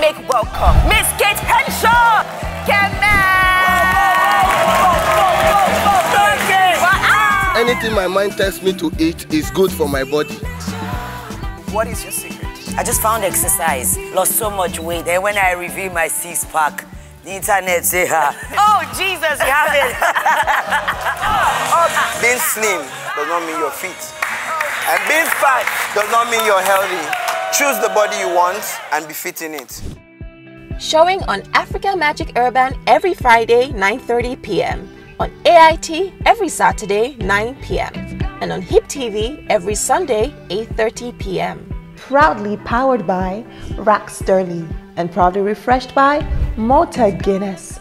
welcome Miss Kate Henshaw. Anything my mind tells me to eat is good for my body. What is your secret? I just found exercise, lost so much weight. Then when I reveal my six pack, the internet say, ah, oh Jesus, you have it. being slim does not mean you're fit. And being fat does not mean you're healthy. Choose the body you want and be fit in it. Showing on Africa Magic Urban every Friday, 9.30 p.m. On AIT every Saturday, 9 p.m. And on HIP TV every Sunday, 8.30 p.m. Proudly powered by Rack Sterling and proudly refreshed by Malta Guinness.